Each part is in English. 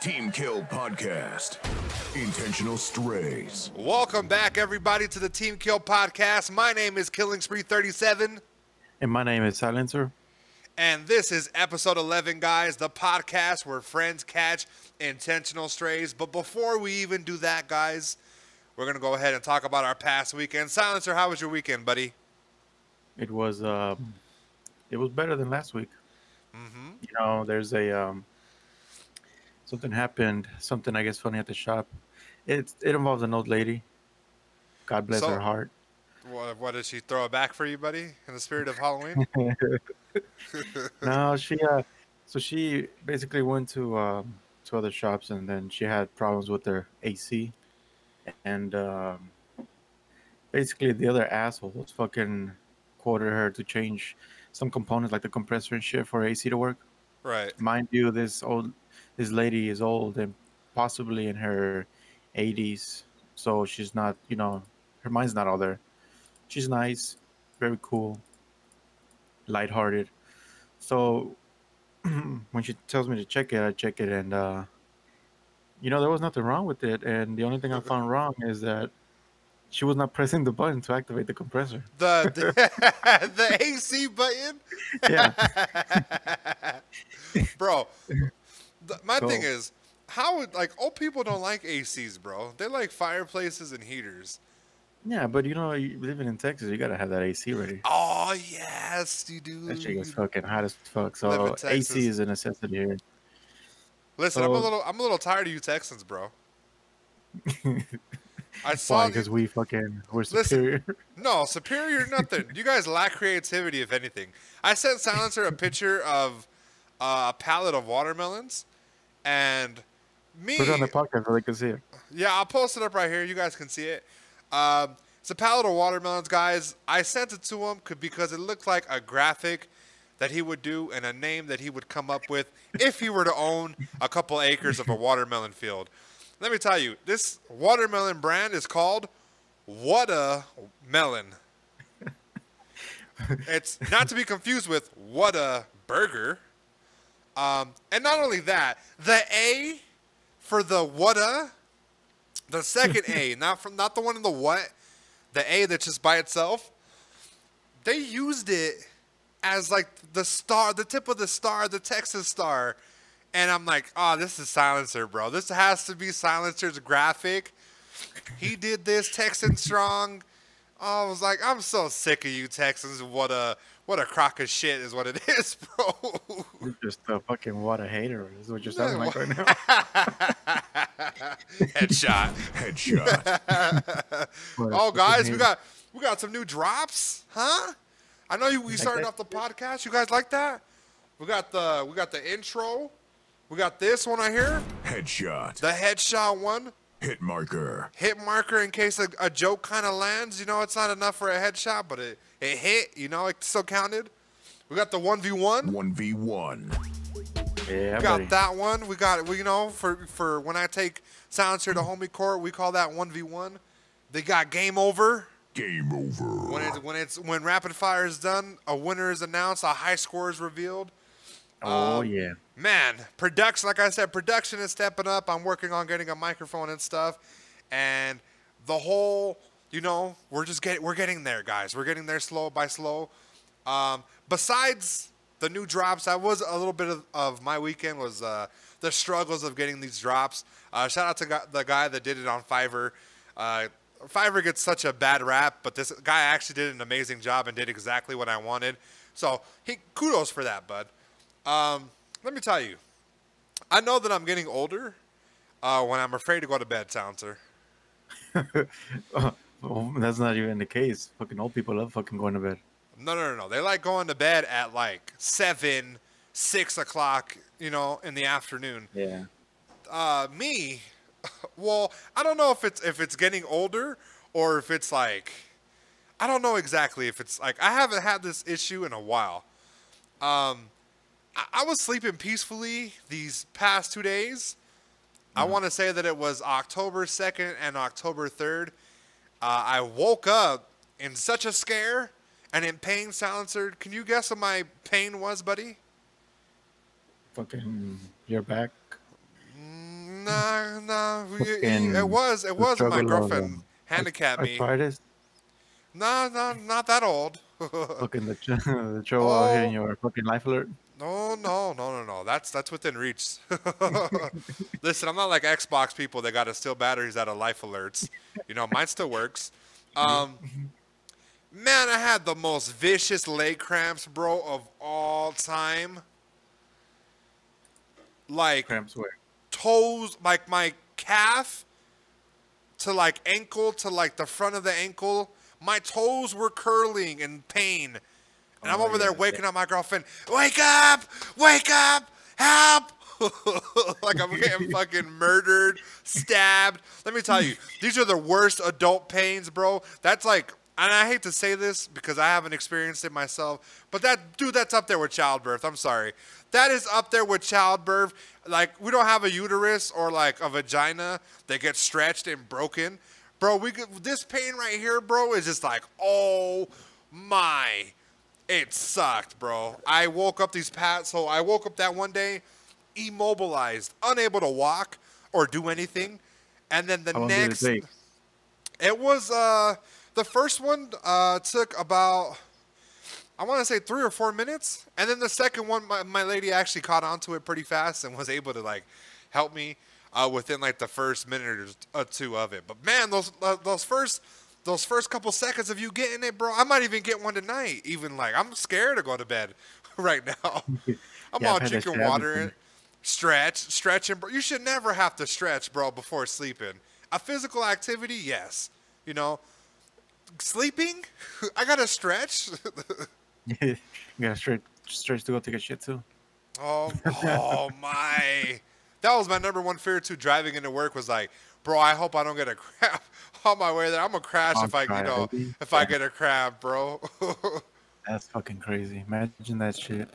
Team Kill Podcast. Intentional Strays. Welcome back, everybody, to the Team Kill Podcast. My name is Killing Spree 37, And my name is Silencer. and this is episode 11, guys, the podcast where friends catch intentional strays. But before we even do that, guys, we're going to go ahead and talk about our past weekend. Silencer, how was your weekend, buddy? It was um, it was better than last week. Mm-hmm. You know, there's a um, something happened. Something I guess funny at the shop. It it involves an old lady. God bless So- her heart. What, what did she throw it back for you, buddy, in the spirit of Halloween? no, she uh, so she basically went to um, to other shops and then she had problems with her AC, and um, basically the other assholes fucking quoted her to change some components like the compressor and shit for AC to work. right. mind you, this old this lady is old and possibly in her 80s, so she's not, you know, her mind's not all there. She's nice, very cool, lighthearted. So when she tells me to check it, I check it, and uh, you know there was nothing wrong with it. And the only thing I found wrong is that she was not pressing the button to activate the compressor. The, the, the AC button? Yeah, bro. The, my thing is, how would like old people don't like ACs, bro? They like fireplaces and heaters. yeah, but you know, you living in Texas, you gotta have that AC ready. Oh yes, you do. That shit gets fucking hot as fuck. So AC is a necessity here. Listen, I'm a little, I'm a little tired of you Texans, bro. I saw Why? Because we fucking we're Listen. superior. No, superior nothing. you guys lack creativity, if anything. I sent Silencer a picture of uh, a pallet of watermelons, and me. Put it on the podcast so they can see it. Yeah, I'll post it up right here. You guys can see it. Um, it's a palette of watermelons, guys. I sent it to him because it looked like a graphic that he would do and a name that he would come up with if he were to own a couple acres of a watermelon field. Let me tell you, this watermelon brand is called Whata Melon. It's not to be confused with What a Burger. Um, and not only that, the A for the Whata the second A, not from not the one in the what, the A that's just by itself. They used it as like the star, the tip of the star, the Texas star. And I'm like, oh, this is Silencer, bro. This has to be Silencer's graphic. He did this Texan strong. Oh, I was like, I'm so sick of you Texans. What a what a crock of shit is what it is, bro. You're just a fucking what a hater. Is what you're sounding like right now. Headshot. Headshot. Oh, guys, we got we got some new drops, huh? I know you. We started that? off the podcast. You guys like that? We got the we got the intro. We got this one right here, Headshot. the headshot one, Hit marker. hit marker in case a, a joke kind of lands. You know, it's not enough for a headshot, but it it hit. You know, it still counted. We got the one v one. 1v1. Yeah, We got buddy. that one. We got it. we you know for for when I take silencer to homie court, we call that one v one. They got game over. Game over. When it's when it's when rapid fire is done, a winner is announced, a high score is revealed. Oh um, yeah. Man, production, like I said, production is stepping up. I'm working on getting a microphone and stuff, and the whole, you know, we're just getting we're getting there, guys. We're getting there slow by slow. Um, besides the new drops, that was a little bit of, of my weekend was uh, the struggles of getting these drops. Uh, shout out to the guy that did it on Fiverr. Uh, Fiverr gets such a bad rap, but this guy actually did an amazing job and did exactly what I wanted. So he kudos for that, bud. Um, let me tell you, I know that I'm getting older uh, when I'm afraid to go to bed, Silencer. That's not even the case. Fucking old people love fucking going to bed. No, no, no, no. They like going to bed at like seven, six o'clock, you know, in the afternoon. Yeah. Uh, me, well, I don't know if it's if it's getting older or if it's like, I don't know exactly if it's like I haven't had this issue in a while. Um, I, I was sleeping peacefully these past two days. I want to say that it was October 2nd and October 3rd. Uh, I woke up in such a scare and in pain silencer. Can you guess what my pain was, buddy? Fucking your back. Nah, nah. it, Fucking it was it was my girlfriend handicapped me. Arthritis. Nah, nah, not that old. Fucking the the trouble out hitting Oh. your fucking life alert. No, no, no, no, no. That's that's within reach. Listen, I'm not like Xbox people that got to steal batteries out of life alerts. You know, mine still works. Um, man, I had the most vicious leg cramps, bro, of all time. Like Cramps where? toes, like my calf to like ankle to like the front of the ankle. My toes were curling in pain. And I'm Oh, over there waking up my girlfriend. Wake up! Wake up! Help! like I'm getting fucking murdered, stabbed. Let me tell you, these are the worst adult pains, bro. That's like, and I hate to say this because I haven't experienced it myself, but that dude, that's up there with childbirth. I'm sorry, that is up there with childbirth. Like we don't have a uterus or like a vagina that gets stretched and broken, bro. We could, this pain right here, bro, is just like, oh my. It sucked, bro. I woke up these past, so I woke up that one day, immobilized, unable to walk or do anything, and then the How long did it next, take? it was uh the first one uh took about I want to say three or four minutes, and then the second one, my, my lady actually caught on to it pretty fast and was able to like help me uh, within like the first minute or two of it. But man, those uh, those first those first couple seconds of you getting it, bro, I might even get one tonight. Even like I'm scared to go to bed right now. I'm Yeah, all drinking water, stretch, stretching. Bro. You should never have to stretch, bro, before sleeping. A physical activity, yes. You know, sleeping, I gotta stretch. you gotta stretch, stretch to go take a shit too. Oh, oh my! That was my number one fear too. Driving into work was like, bro, I hope I don't get a cramp on my way there. I'm gonna crash On if I, you know, driving? if I get a crab, bro. That's fucking crazy. Imagine that shit.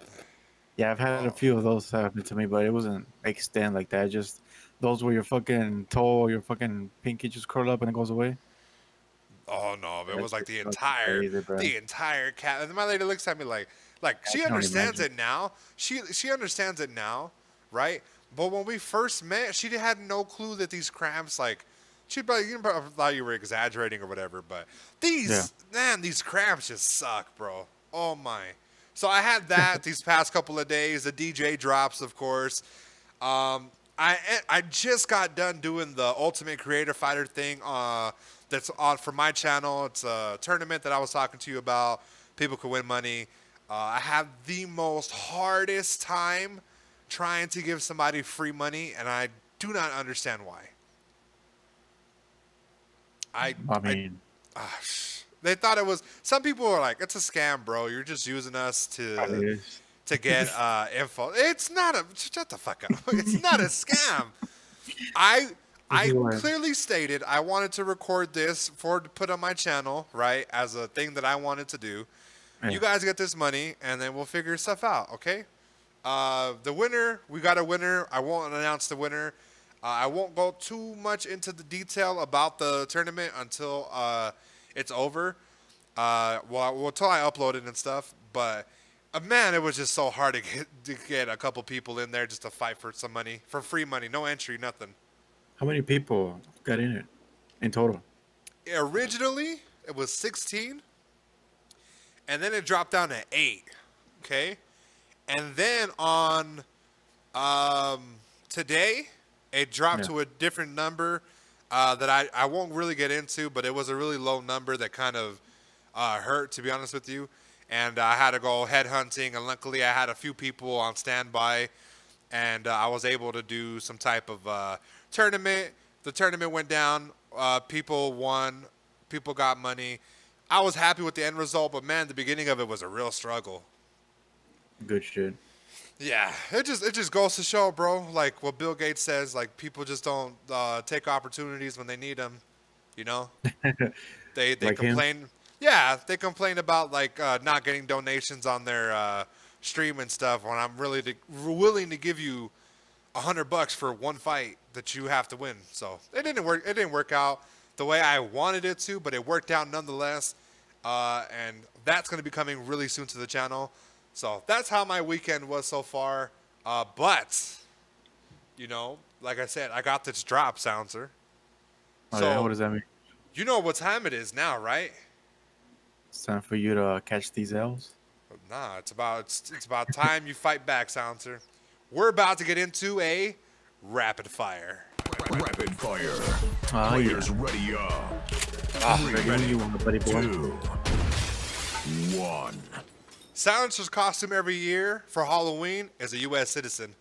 Yeah, I've had Oh. a few of those happen to me, but it wasn't extend like that. Just those where your fucking toe your fucking pinky just curl up and it goes away. oh no, it was like the entire, crazy, the entire cat. And my lady looks at me like, like I she understands imagine. it now. She she understands it now, right? But when we first met, she had no clue that these crabs like. She probably, you probably thought you were exaggerating or whatever, but these Yeah. man, these cramps just suck, bro. Oh my. So I had that these past couple of days. The DJ drops, of course. Um, I I just got done doing the Ultimate Creator Fighter thing. Uh, that's on for my channel. It's a tournament that I was talking to you about. People could win money. Uh, I have the most hardest time trying to give somebody free money, and I do not understand why. I I mean, ah, sh- they thought it was. Some people were like, "It's a scam, bro. You're just using us to." to get uh, info. It's not a shut the fuck up. It's not a scam. I I clearly stated I wanted to record this for to put on my channel, right, as a thing that I wanted to do. Yeah. You guys get this money, and then we'll figure stuff out. Okay. Uh, the winner, we got a winner. I won't announce the winner. Uh, I won't go too much into the detail about the tournament until uh, it's over. Uh, well, well, until I upload it and stuff. But uh, man, it was just so hard to get to get a couple people in there just to fight for some money, for free money, no entry, nothing. How many people got in it in total? Originally, it was 16, and then it dropped down to eight. Okay, and then on um, today, it dropped Yeah. to a different number uh, that I, I won't really get into, but it was a really low number that kind of uh, hurt, to be honest with you. And I had to go headhunting, and luckily I had a few people on standby, and uh, I was able to do some type of uh, tournament. The tournament went down. Uh, people won. People got money. I was happy with the end result, but man, the beginning of it was a real struggle. Good shit. Yeah, it just it just goes to show, bro. Like what Bill Gates says, like people just don't uh, take opportunities when they need them. You know, they they Like him? complain. Yeah, they complain about like uh, not getting donations on their uh, stream and stuff. When I'm really to, willing to give you a hundred bucks for one fight that you have to win. So it didn't work. It didn't work out the way I wanted it to, but it worked out nonetheless. Uh, and that's going to be coming really soon to the channel. So that's how my weekend was so far. Uh, but you know, like I said, I got this drop, Silencer. Oh, So- yeah, what does that mean? You know what time it is now, right? It's time for you to catch these L's. Nah, it's about it's, it's about time you fight back, Silencer. We're about to get into a rapid fire. Rapid fire. Ah, yeah. Players ready up. Ready when you want, buddy boy. Two. One. Silencer's costume every year for Halloween is a U.S. citizen.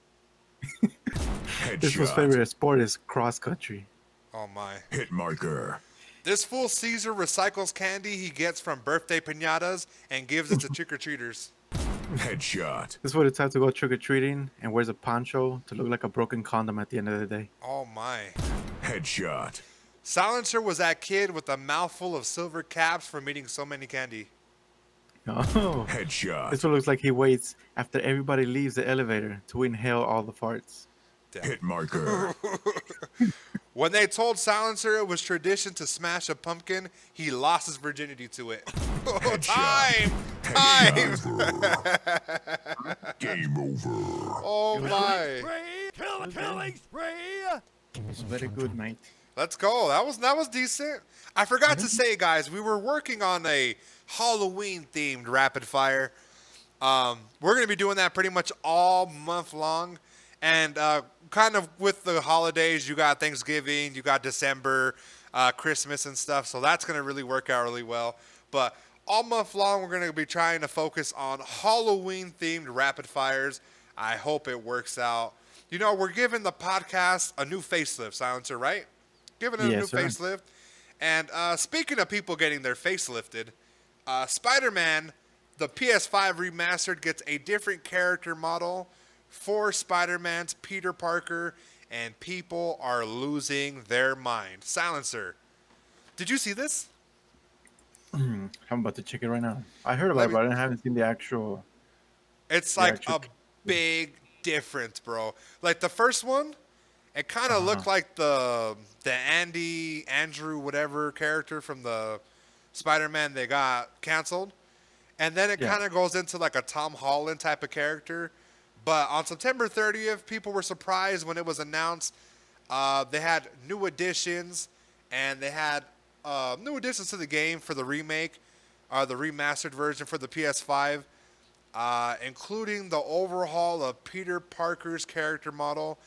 This was Headshot. favorite sport is cross country. Oh my. Hit marker. This fool Caesar recycles candy he gets from birthday pinatas and gives it to trick or treaters. Headshot. This is what it's time to go trick or treating and wears a poncho to look like a broken condom at the end of the day. Oh my. Headshot. Silencer was that kid with a mouthful of silver caps from eating so many candy. Oh, Headshot. this one looks like he waits after everybody leaves the elevator to inhale all the farts. Hit marker. When they told Silencer it was tradition to smash a pumpkin, he lost his virginity to it. Oh, time! Time! Game over. Oh my! It's very good, mate. Let's go. That was that was decent. I forgot to say, guys, we were working on a Halloween themed rapid fire. Um, we're gonna be doing that pretty much all month long, and uh, kind of with the holidays, you got Thanksgiving, you got December, uh, Christmas, and stuff. So that's gonna really work out really well. But all month long, we're gonna be trying to focus on Halloween themed rapid fires. I hope it works out. You know, we're giving the podcast a new facelift, Silencer, right? Giving it a new sir. facelift. And uh, speaking of people getting their facelifted, uh, Spider-Man, the PS5 remastered, gets a different character model for Spider-Man's Peter Parker, and people are losing their mind. Silencer, did you see this? I'm about to check it right now. I heard about it, but I haven't seen the actual. It's Yeah, like a big difference, bro. Like the first one, it kind of Uh-huh. looked like the the Andy Andrew whatever character from the Spider-Man they got canceled, and then it Yeah. kind of goes into like a Tom Holland type of character. But on September 30th, people were surprised when it was announced. Uh, they had new additions, and they had uh, new additions to the game for the remake, uh, the remastered version for the PS5 uh, including the overhaul of Peter Parker's character model.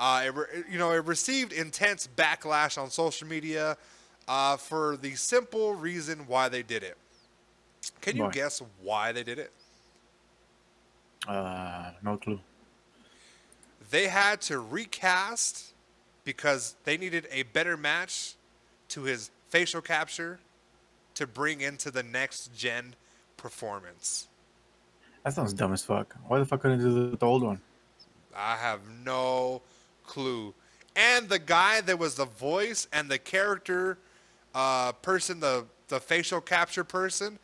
Uh, it re- you know, it received intense backlash on social media uh, for the simple reason why they did it. Can you guess why they did it? Uh, no clue. They had to recast because they needed a better match to his facial capture to bring into the next gen performance. That sounds dumb as fuck. Why the fuck couldn't they do the, the old one? I have no clue. And the guy that was the voice and the character uh, person, the the facial capture person,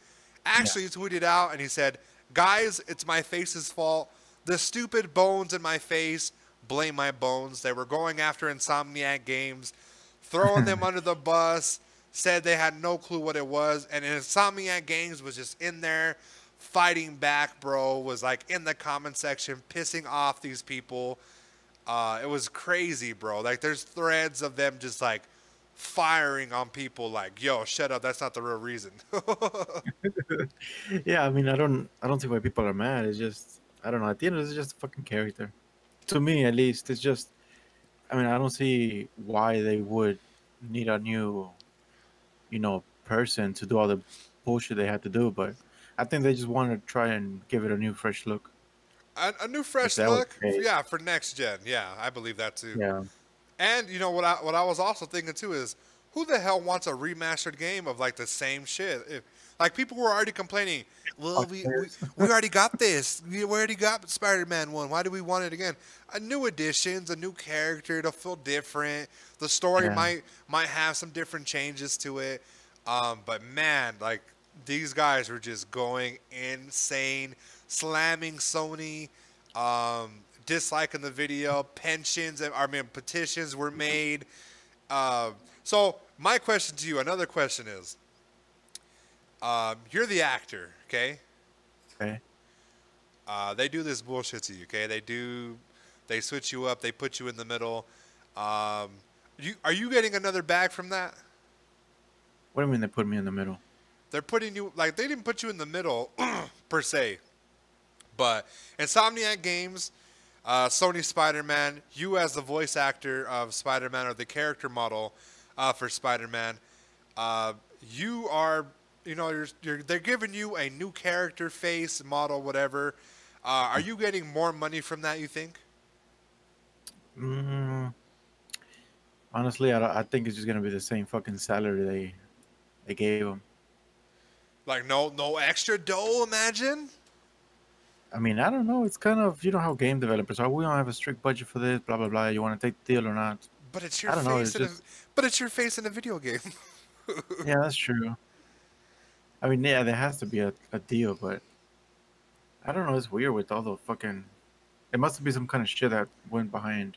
actually tweeted out and he said, "Guys, it's my face's fault. The stupid bones in my face blame my bones. They were going after Insomniac Games, throwing them under the bus." Said they had no clue what it was, and Insomniac Games was just in there fighting back, bro. Was like in the comment section, pissing off these people. Uh, it was crazy, bro. Like, there's threads of them just like firing on people, like, "Yo, shut up. That's not the real reason." Yeah, I mean, I don't, I don't see why people are mad. It's just, I don't know. At the end, it's just a fucking character. To me, at least, it's just. I mean, I don't see why they would need a new, you know, person to do all the bullshit they had to do. But I think they just want to try and give it a new, fresh look. A, a new fresh look, yeah, for next gen. Yeah, I believe that too. Yeah. And you know what? I what I was also thinking too is, who the hell wants a remastered game of like the same shit? If, like people were already complaining. Well, we, we we already got this. We already got Spider-Man one. Why do we want it again? A new additions, a new character. It'll feel different. The story Yeah. might might have some different changes to it. Um, but man, like these guys were just going insane, slamming Sony, um, disliking the video. Pensions, I mean petitions were made. Um, so my question to you, another question is, um, you're the actor, okay? Okay. Uh, they do this bullshit to you, okay? They do They switch you up. They put you in the middle. Um, you are you getting another bag from that? What do you mean they put me in the middle? They're putting you like they didn't put you in the middle per se, but Insomniac Games, uh, Sony Spider-Man, you as the voice actor of Spider-Man or the character model uh, for Spider-Man, uh, you are you know you're, you're they're giving you a new character face model whatever. Uh, are you getting more money from that? You think? Mm, honestly, I, I think it's just gonna be the same fucking salary they they gave him. Like no no extra dough? Imagine. I mean, I don't know. It's kind of you know how game developers are. We don't have a strict budget for this. Blah blah blah. You want to take the deal or not? But it's your I don't know, face it's in a, but it's your face in a video game. yeah, that's true. I mean, yeah, there has to be a, a deal, but I don't know. It's weird with all the fucking. It must be some kind of shit that went behind.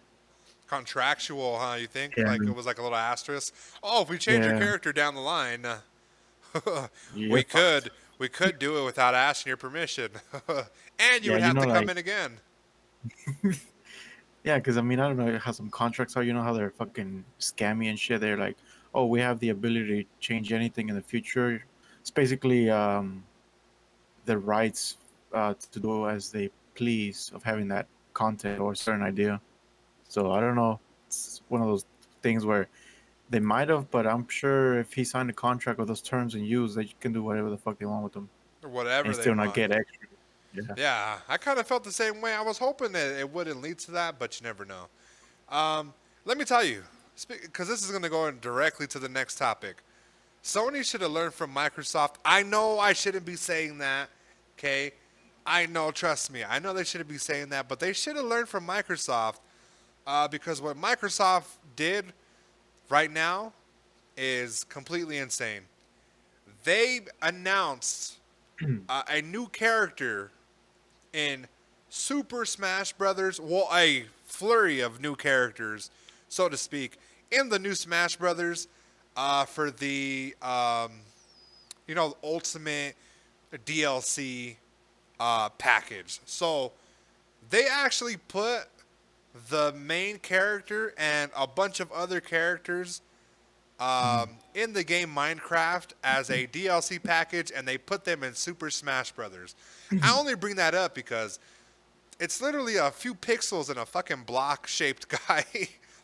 contractual, huh? You think Yeah, I like mean- it was like a little asterisk? Oh, if we change your character down the line, we fucked. could we could do it without asking your permission, and you Yeah, would you have know, to come like- in again. Yeah, because I mean, I don't know how some contracts are. You know how they're fucking scammy and shit. They're like, oh, we have the ability to change anything in the future. It's basically um, the rights uh, to do as they please of having that content or certain idea. So I don't know. It's one of those things where they might have, but I'm sure if he signed a contract with those terms and use, they can do whatever the fuck they want with them Or whatever and still not want. get extra. Yeah. Yeah, I kind of felt the same way. I was hoping that it wouldn't lead to that, but you never know. Um, let me tell you, because this is going to go in directly to the next topic. Sony should have learned from Microsoft. I know I shouldn't be saying that, okay? I know, trust me. I know they shouldn't be saying that, but they should have learned from Microsoft uh, because what Microsoft did right now is completely insane. They announced uh, a new character in Super Smash Brothers. Well, a flurry of new characters, so to speak, in the new Smash Brothers uh, for the um, you know Ultimate DLC uh, package. So they actually put the main character and a bunch of other characters um, in the game Minecraft as a DLC package, and they put them in Super Smash Brothers. I only bring that up because it's literally a few pixels and a fucking block-shaped guy.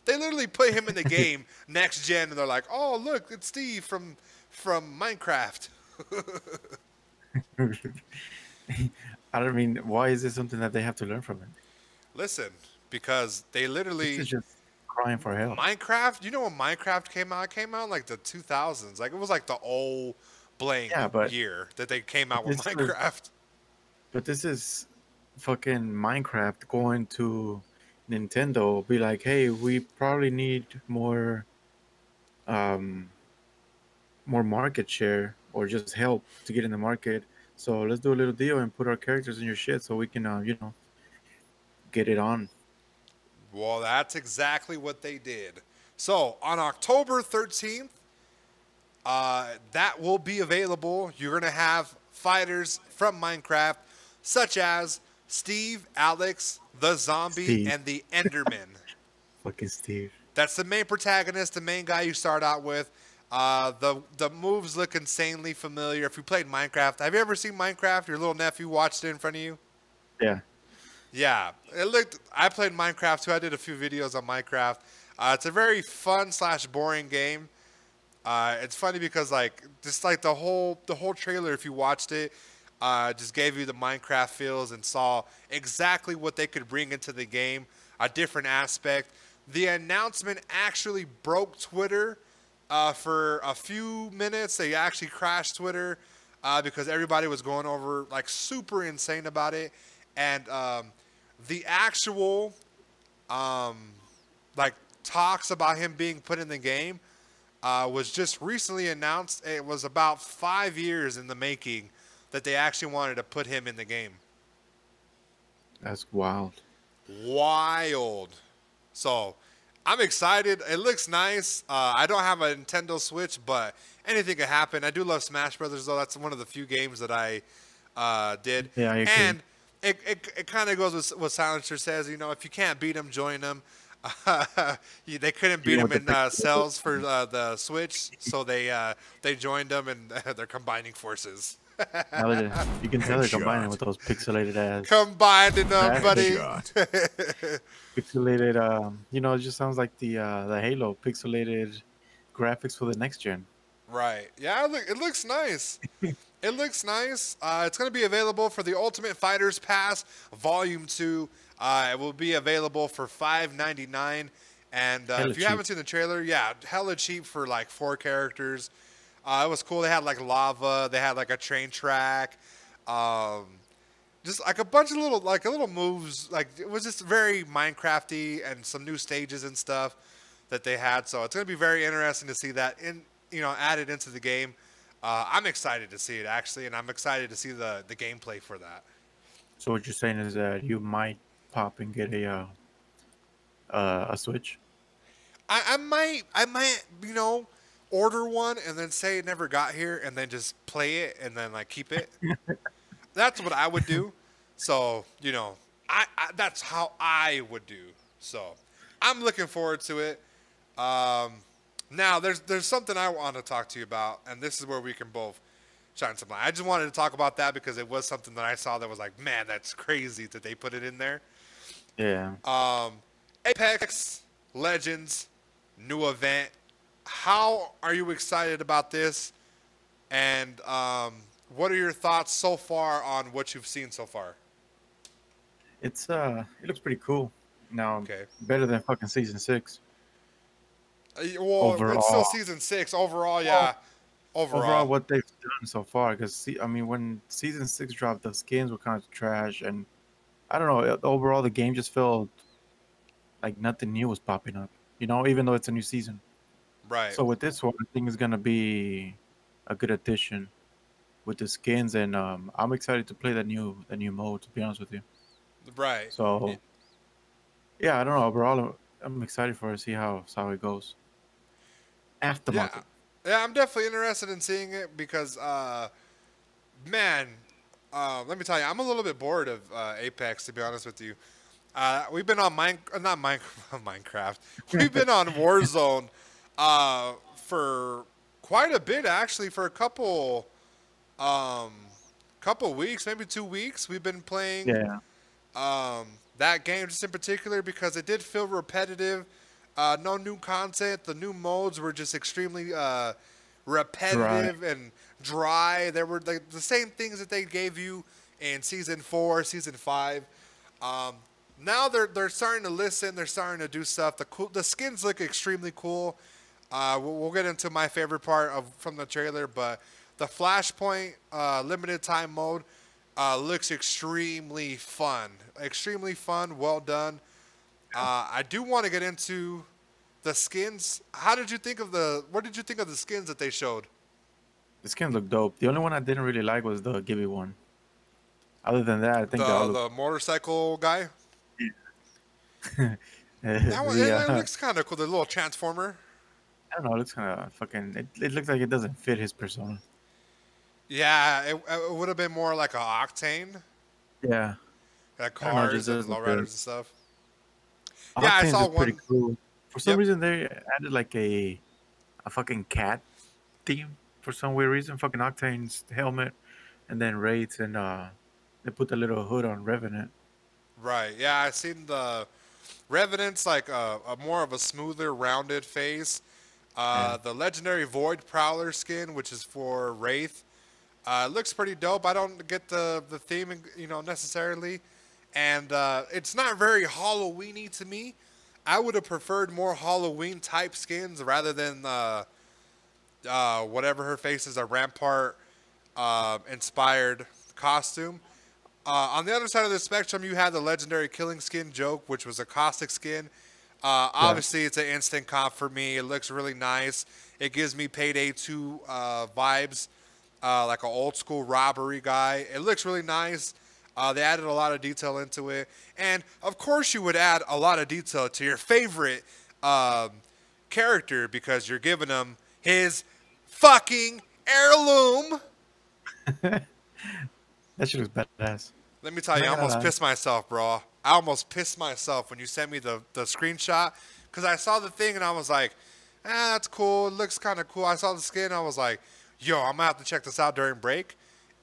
they literally put him in the game next gen, and they're like, "Oh, look, it's Steve from from Minecraft." I don't mean, why is this something that they have to learn from it? Listen, because they literally just crying for help. Minecraft. You know when Minecraft came out? It came out in like the 2000s. Like it was like the old blank Yeah, but year that they came out with this is- Minecraft. But this is fucking Minecraft going to Nintendo, be like, hey, we probably need more, um, more market share or just help to get in the market. So let's do a little deal and put our characters in your shit so we can, uh, you know, get it on. Well, that's exactly what they did. So on October 13th, uh, that will be available. You're gonna have fighters from Minecraft, such as Steve, Alex, the Zombie, Steve. and the Enderman. Fucking Steve. That's the main protagonist, the main guy you start out with. Uh, the the moves look insanely familiar. If you played Minecraft, have you ever seen Minecraft? Your little nephew watched it in front of you. Yeah. Yeah, it looked. I played Minecraft too. I did a few videos on Minecraft. Uh, it's a very fun slash boring game. Uh, it's funny because like just like the whole the whole trailer, if you watched it, uh, just gave you the Minecraft feels and saw exactly what they could bring into the game, a different aspect. The announcement actually broke Twitter uh, for a few minutes. They actually crashed Twitter uh, because everybody was going over like super insane about it, and um, the actual um, like talks about him being put in the game uh, was just recently announced. It was about five years in the making that they actually wanted to put him in the game. That's wild. Wild. So I'm excited. It looks nice. Uh, I don't have a Nintendo Switch, but anything could happen. I do love Smash Brothers though. That's one of the few games that I uh, did. Yeah, I agree. And it, it, it kind of goes with what Silencer says. You know, if you can't beat them, join them. you, they couldn't beat them in the uh, cells for uh, the Switch, so they uh, they joined them and they're combining forces. You can tell they're combining with those pixelated ass, Combining them, buddy. Pixelated. Um, you know, it just sounds like the uh, the Halo pixelated graphics for the next gen. Right. Yeah, it looks nice. It looks nice. Uh, it's going to be available for the Ultimate Fighters Pass Volume 2. Uh, it will be available for $5.99. And uh, if you cheap. haven't seen the trailer, yeah, hella cheap for like four characters. Uh, it was cool. They had like lava. They had like a train track. Um, just like a bunch of little like a little moves. Like it was just very Minecrafty and some new stages and stuff that they had. So it's gonna be very interesting to see that in you know added into the game. Uh, I'm excited to see it actually, and I'm excited to see the the gameplay for that. So what you're saying is that you might pop and get a uh, uh, a Switch. I, I might I might you know order one and then say it never got here and then just play it and then like keep it. that's what I would do. So you know I, I that's how I would do. So I'm looking forward to it. Um, now there's there's something I want to talk to you about, and this is where we can both shine some light. I just wanted to talk about that because it was something that I saw that was like, man, that's crazy that they put it in there. Yeah. Um, Apex Legends new event. How are you excited about this? And um, what are your thoughts so far on what you've seen so far? It's uh, it looks pretty cool. Now, Okay. better than fucking season six. Uh, Well, it's still season six. Overall, yeah. Overall, Overall, what they've done so far, because I mean, when season six dropped, the skins were kind of trash, and I don't know. Overall, the game just felt like nothing new was popping up. You know, even though it's a new season. right. So with this one, I think it's gonna be a good addition with the skins, and um, I'm excited to play that new the new mode. To be honest with you, right. so Yeah. yeah, I don't know. Overall, I'm excited for it. See how how it goes. Yeah, Aftermarket. yeah, I'm definitely interested in seeing it because, uh, man, uh, let me tell you, I'm a little bit bored of uh, Apex to be honest with you. Uh, we've been on mine, uh, not mine, Minecraft. We've been on Warzone uh, for quite a bit, actually, for a couple, um, couple weeks, maybe two weeks. We've been playing yeah. um, that game just in particular because it did feel repetitive. Uh, no new content. The new modes were just extremely uh, repetitive and dry. There were the, the same things that they gave you in season four, season five. Um, now they're they're starting to listen. They're starting to do stuff. The cool the skins look extremely cool. Uh, we'll, we'll get into my favorite part of from the trailer, but the Flashpoint uh, limited time mode uh, looks extremely fun. Extremely fun. Well done. Uh, I do want to get into the skins. How did you think of the? What did you think of the skins that they showed? The skins look dope. The only one I didn't really like was the Gibby one. Other than that, I think The, look. the motorcycle guy. the, That one, it, it looks kind of cool. The little transformer. I don't know. It looks kind of fucking. It, it looks like it doesn't fit his persona. Yeah, it, it would have been more like a octane, Yeah. like I don't know, cars just and doesn't lowriders and stuff. Yeah, I saw is pretty one- cool. For some Yep. reason, they added like a a fucking cat theme for some weird reason. Fucking Octane's helmet, and then Wraiths, and uh, they put the little hood on Revenant. Right. Yeah, I seen the Revenant's like a, a more of a smoother, rounded face. Uh, The legendary Void Prowler skin, which is for Wraith, uh, looks pretty dope. I don't get the the theme, you know, necessarily, and uh, it's not very Halloweeny to me. I would have preferred more Halloween type skins rather than uh, uh, whatever her face is a Rampart uh, inspired costume. Uh, on the other side of the spectrum, you had the legendary killing skin joke, which was a caustic skin. Uh, obviously, it's an instant comp for me. It looks really nice. It gives me Payday 2 uh, vibes, uh, like an old school robbery guy. It looks really nice. Uh, they added a lot of detail into it. And of course, you would add a lot of detail to your favorite um, character because you're giving him his fucking heirloom. That shit looks badass. Let me tell you, I almost pissed myself, bro. I almost pissed myself when you sent me the, the screenshot because I saw the thing and I was like, eh, that's cool. It looks kind of cool. I saw the skin. I was like, yo, I'm going to have to check this out during break.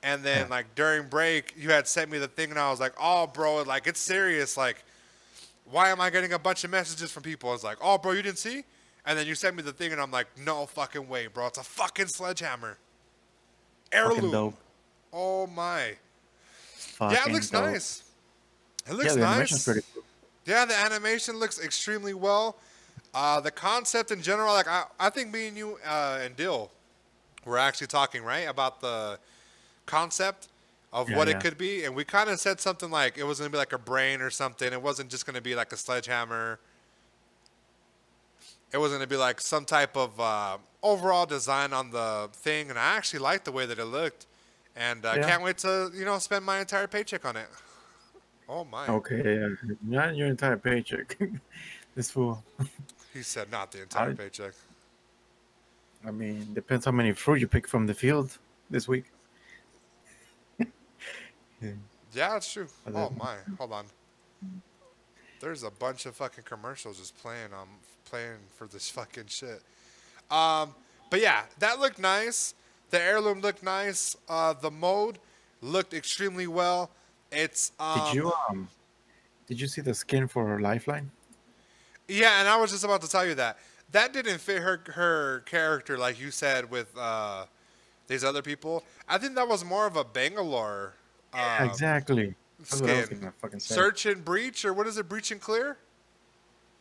And then, like, during break, you had sent me the thing and I was like, oh, bro, like, it's serious. Like, why am I getting a bunch of messages from people? It's like, oh, bro, you didn't see? And then you sent me the thing and I'm like, no fucking way, bro. It's a fucking sledgehammer. Heirloom. Oh, my. yeah, it looks dope. nice. It looks Yeah, the nice. pretty cool. Yeah, the animation looks extremely well. Uh, the concept in general, like I, I think me and you uh, and Dill were actually talking right about the concept of Yeah, what yeah. it could be, and we kind of said something like it was gonna be like a brain or something. It wasn't just gonna be like a sledgehammer. It was gonna be like some type of uh, overall design on the thing, and I actually liked the way that it looked, and I Yeah. can't wait to you know spend my entire paycheck on it. Oh my! Okay. Not your entire paycheck. this fool. He said not the entire I- paycheck. I mean, depends how many fruit you pick from the field this week. Yeah, it's true. Oh my, hold on. There's a bunch of fucking commercials just playing on playing for this fucking shit. Um, but yeah, that looked nice. The heirloom looked nice. Uh, the mode looked extremely well. It's um, Did you um? Did you see the skin for Lifeline? Yeah, and I was just about to tell you that that didn't fit her her character like you said with uh, these other people. I think that was more of a Bangalore. Exactly. What I was skin. Search and breach, or what is it? Breach and clear.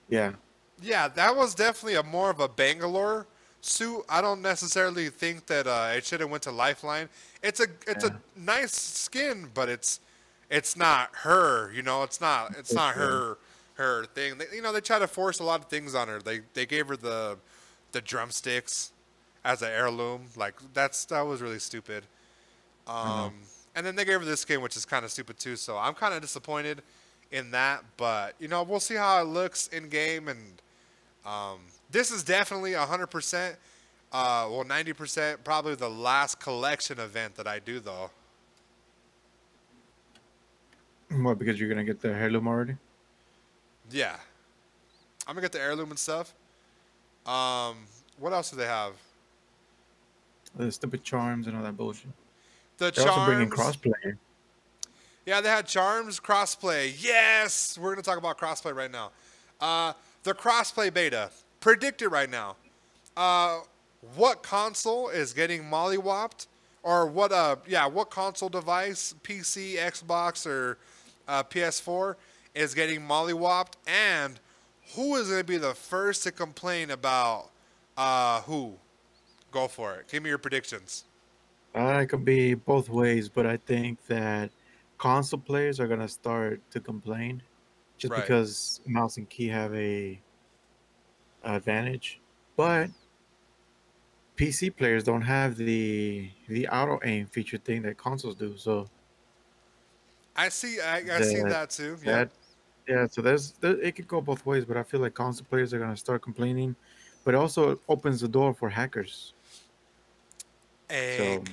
Yeah. Yeah, that was definitely a more of a Bangalore suit. I don't necessarily think that uh, it should have went to Lifeline. It's a it's Yeah. a nice skin, but it's it's not her. You know, it's not it's not her her thing. They, you know, they try to force a lot of things on her. They they gave her the the drumsticks as an heirloom. Like that's that was really stupid. Um, and then they gave her this skin, which is kind of stupid too. So I'm kind of disappointed in that. But you know, we'll see how it looks in game. And um, this is definitely 100%, uh, well 90%, probably the last collection event that I do though. What? Because you're gonna get the heirloom already? Yeah, I'm gonna get the heirloom and stuff. Um, what else do they have? The stupid charms and all that bullshit. The They're also bringing charms. crossplay. Yeah, they had Charms crossplay. Yes, we're gonna talk about crossplay right now. Uh, the crossplay beta predicted right now. Uh, what console is getting mollywopped, or what? Uh, yeah, what console device, PC, Xbox, or uh, PS4 is getting mollywopped, and who is gonna be the first to complain about uh, who? Go for it. Give me your predictions. Uh, it could be both ways, but I think that console players are gonna start to complain just Right. because mouse and key have a advantage. But PC players don't have the the auto aim feature thing that consoles do. So I see. I, I see That- that too. Yeah. that yeah, so there's there, it could go both ways, but I feel like console players are gonna start complaining. But it also opens the door for hackers. So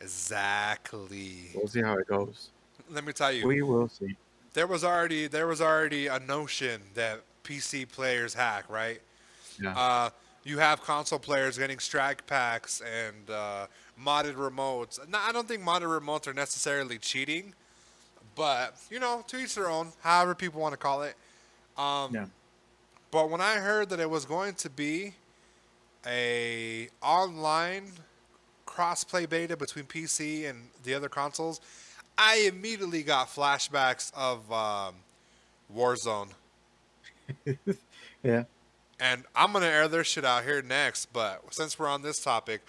Exactly. we'll see how it goes. Let me tell you, We will see. there was already there was already a notion that PC players hack, right? Yeah. Uh, you have console players getting strike packs and uh, modded remotes. No, I don't think modded remotes are necessarily cheating, but you know, to each their own. However, people want to call it. Um, yeah. But when I heard that it was going to be a online crossplay beta between PC and the other consoles, I immediately got flashbacks of um, Warzone. Yeah. And I'm gonna air their shit out here next. But since we're on this topic,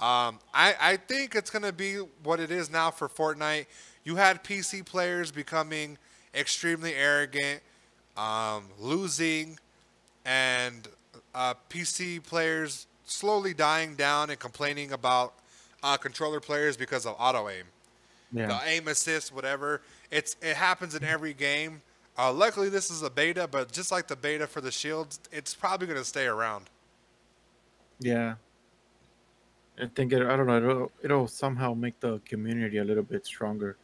um, I I think it's gonna be what it is now for Fortnite. You had PC players becoming extremely arrogant, um, losing, and uh, PC players slowly dying down and complaining about uh, controller players because of auto aim Yeah. the aim assist, whatever. It's it happens in every game. Uh, luckily, this is a beta, but just like the beta for the shields, it's probably going to stay around. Yeah. I think it, I don't know. It'll, it'll somehow make the community a little bit stronger.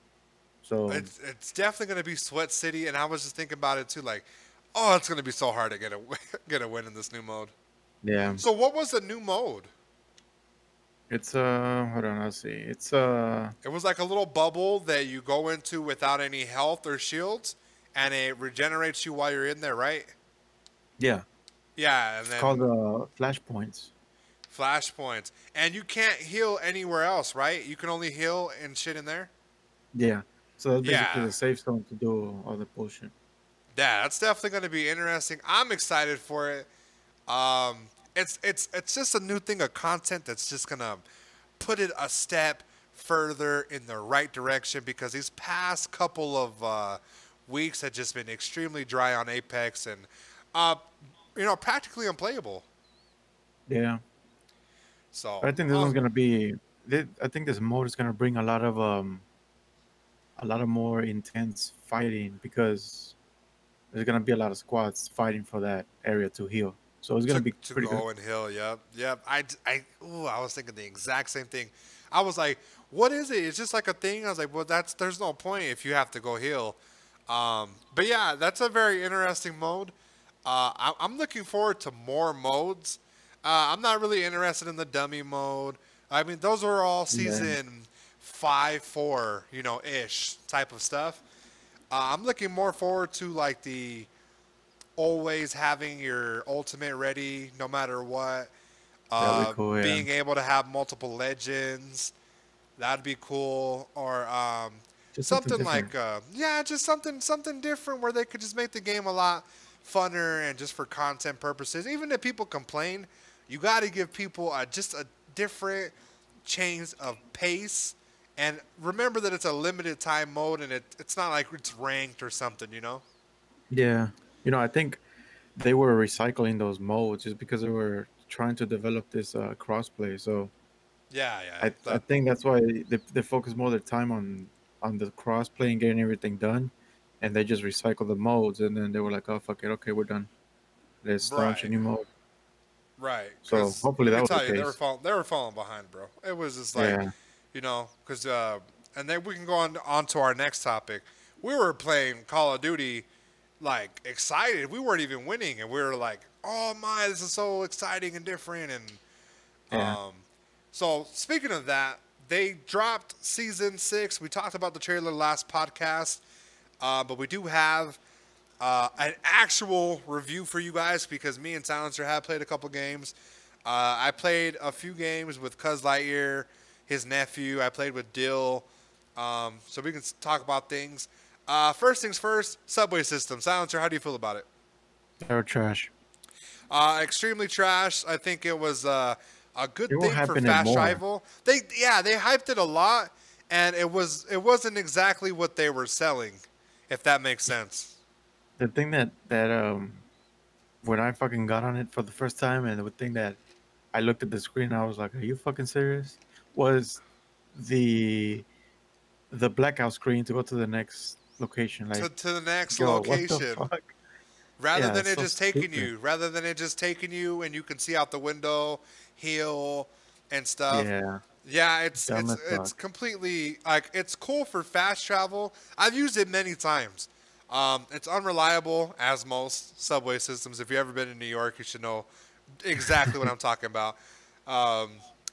So It's it's definitely gonna be Sweat City, and I was just thinking about it too. Like, oh, it's gonna be so hard to get a get a win in this new mode. Yeah, So what was the new mode? it's uh, hold on, let's see. It's uh, It was like a little bubble that you go into without any health or shields, and it regenerates you while you're in there, right? yeah, Yeah, and it's then called uh, flashpoints. flashpoints, and you can't heal anywhere else, right? You can only heal and shit in there. Yeah, so that's basically Yeah. the safe zone to do all the bullshit. Yeah, that's definitely going to be interesting. I'm excited for it. Um, it's it's it's just a new thing of content that's just gonna put it a step further in the right direction because these past couple of uh, weeks have just been extremely dry on Apex and uh, you know practically unplayable. Yeah, So I think this um, one's gonna be. I think this mode is gonna bring a lot of um, a lot of more intense fighting because there's gonna be a lot of squads fighting for that area to heal. So it's gonna to, be to pretty go good. and heal. Yep, yep. I, I, ooh, I was thinking the exact same thing. I was like, "What is it? It's just like a thing." I was like, "Well, that's there's no point if you have to go heal." Um, but yeah, that's a very interesting mode. Uh, I, I'm looking forward to more modes. Uh, I'm not really interested in the dummy mode. I mean, those are all season five, four, you know, ish type of stuff. Uh, I'm looking more forward to like the always having your ultimate ready no matter what. Be Uh, cool, yeah. Being able to have multiple legends, that'd be cool. Or um, something, something like uh, yeah, just something something different where they could just make the game a lot funner and just for content purposes. Even if people complain, you got to give people a, just a different change of pace. And remember that it's a limited time mode, and it, it's not like it's ranked or something, you know. Yeah, you know, I think they were recycling those modes just because they were trying to develop this uh, crossplay. So Yeah, yeah. I, I think that's why they, they focus more of their time on on the crossplay and getting everything done, and they just recycle the modes. And then they were like, "Oh fuck it, okay, we're done. Let's launch a Right. new mode." Right. So, hopefully that was the tell you, they were case. falling. They were falling behind, bro. It was just like, Yeah. you know, because uh, and then we can go on on to our next topic. We were playing Call of Duty, like excited. We weren't even winning, and we were like, "Oh my, this is so exciting and different." And Yeah. um, so speaking of that, they dropped season six. We talked about the trailer last podcast, uh, but we do have uh, an actual review for you guys because me and Silencer have played a couple games. Uh, I played a few games with Cuz Lightyear, his nephew. I played with Dill, um, so we can talk about things. Uh, first things first, subway system. Silencer, how do you feel about it? They were trash. Uh, extremely trash. I think it was uh, a good thing for Fast more. Rival. They yeah, they hyped it a lot, and it was it wasn't exactly what they were selling, if that makes sense. The thing that that um, when I fucking got on it for the first time, and the thing that I looked at the screen, I was like, "Are you fucking serious?" Was the the blackout screen to go to the next location? Like, to, to the next yo, the location. fuck? rather Yeah, than it so just taking you rather than it just taking you and you can see out the window heal and stuff Yeah. yeah it's Dumb it's, it's fuck. completely like it's cool for fast travel i've used it many times um, it's unreliable as most subway systems if you've ever been in new york you should know exactly what i'm talking about um,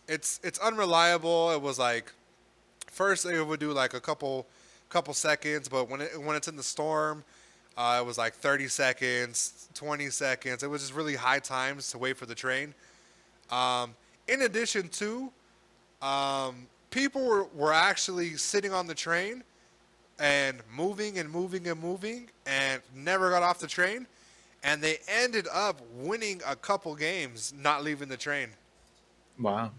it's it's unreliable it was like first it would do like a couple couple seconds but when it when it's in the storm uh, it was like 30 seconds 20 seconds. It was just really high times to wait for the train. Um, in addition to um, people were, were actually sitting on the train and moving and moving and moving and never got off the train and they ended up winning a couple games not leaving the train. Wow.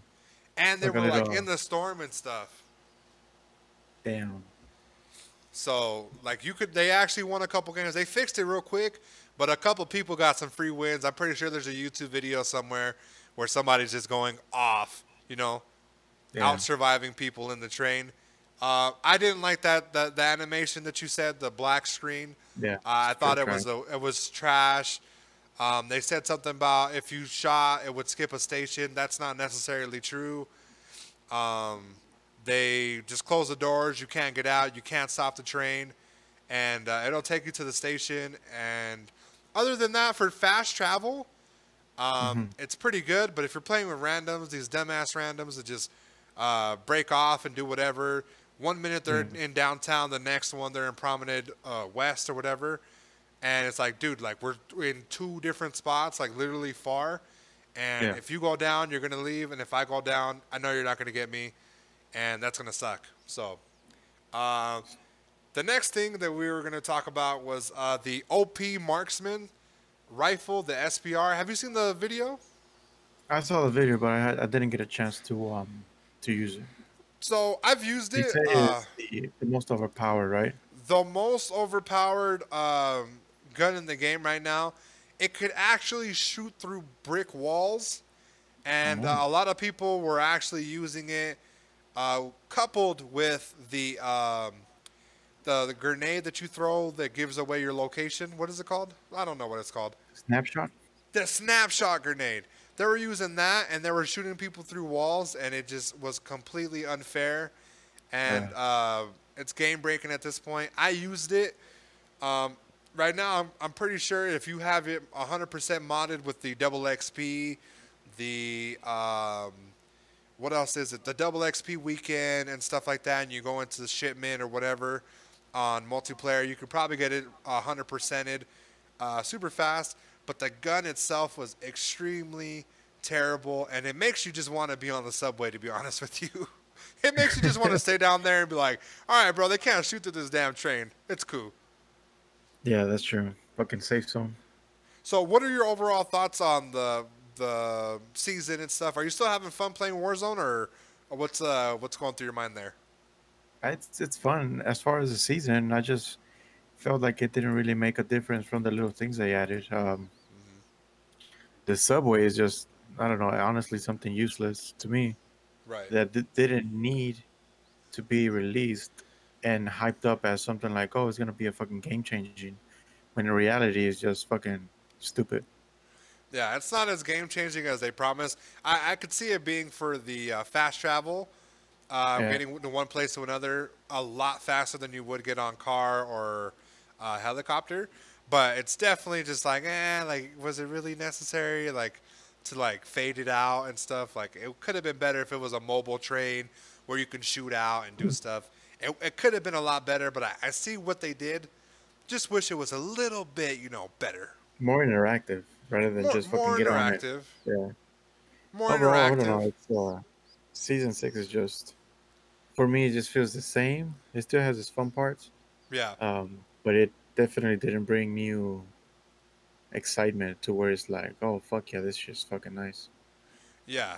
and they Look were like in the storm and stuff. Damn. So like you could, they actually won a couple games. They fixed it real quick, but a couple people got some free wins. I'm pretty sure there's a YouTube video somewhere where somebody's just going off, you know, Yeah. out surviving people in the train. Uh, I didn't like that the, the animation that you said, the black screen. Yeah. Uh, I thought it was a, it was trash. Um, they said something about if you shot, it would skip a station. That's not necessarily true. Um, They just close the doors. You can't get out. You can't stop the train, and uh, it'll take you to the station. And other than that, for fast travel, um, it's pretty good. But if you're playing with randoms, these dumbass randoms that just uh, break off and do whatever. One minute they're in downtown, the next one they're in Promenade uh, West or whatever, and it's like, dude, like we're in two different spots, like literally far. And Yeah. if you go down, you're gonna leave, and if I go down, I know you're not gonna get me, and that's gonna suck. So, uh, the next thing that we were gonna talk about was uh, the OP Marksman rifle, the SPR. Have you seen the video? I saw the video, but I, had, I didn't get a chance to um to use it. So I've used it. Uh, the, the most overpowered, right? the most overpowered um, gun in the game right now. It could actually shoot through brick walls, and uh, a lot of people were actually using it, uh, coupled with the, um, the the grenade that you throw that gives away your location. What is it called? I don't know what it's called. Snapshot. The snapshot grenade. They were using that, and they were shooting people through walls, and it just was completely unfair. And uh, it's game breaking at this point. I used it. Um, right now, I'm, I'm pretty sure if you have it 100% modded with the double XP, the um, what else is it? The double XP weekend and stuff like that, and you go into the shipment or whatever on multiplayer, you could probably get it 100%ed uh, super fast. But the gun itself was extremely terrible, and it makes you just want to be on the subway. To be honest with you, it makes you just want to stay down there and be like, "All right, bro, they can't shoot through this damn train. It's cool." Yeah, that's true. Fucking safe zone. So, what are your overall thoughts on the the season and stuff? Are you still having fun playing Warzone, or, what's uh what's going through your mind there? It's it's fun. As far as the season, I just felt like it didn't really make a difference from the little things they added. Um, the subway is just I don't know. Honestly, something useless to me Right. that d- didn't need to be released and hyped up as something like, oh, it's gonna be a fucking game changing, when in reality, it's just fucking stupid. Yeah, it's not as game changing as they promised. I, I could see it being for the uh, fast travel, uh, Yeah. getting to one place to another a lot faster than you would get on car or uh, helicopter. But it's definitely just like, eh, like was it really necessary? Like to like fade it out and stuff. Like it could have been better if it was a mobile train where you can shoot out and do stuff. It, it could have been a lot better, but I, I see what they did. Just wish it was a little bit, you know, better. More interactive rather than More, just fucking get on it. Yeah. More Overall, I don't interactive. know. Uh, season six is just for me. It just feels the same. It still has its fun parts, Yeah. um, but it definitely didn't bring new excitement to where it's like, oh fuck yeah, this shit's fucking nice. Yeah,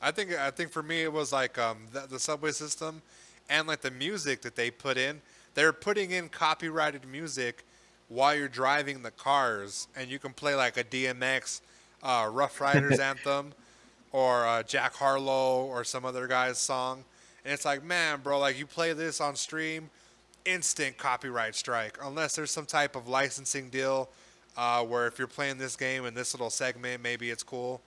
I think I think for me it was like um, the, the subway system, and like the music that they put in. They're putting in copyrighted music while you're driving the cars, and you can play like a DMX, uh, Ruff Ryders anthem, or uh, Jack Harlow or some other guy's song, and it's like, man, bro, like you play this on stream, instant copyright strike, unless there's some type of licensing deal. Uh, where if you're playing this game in this little segment, maybe it's cool.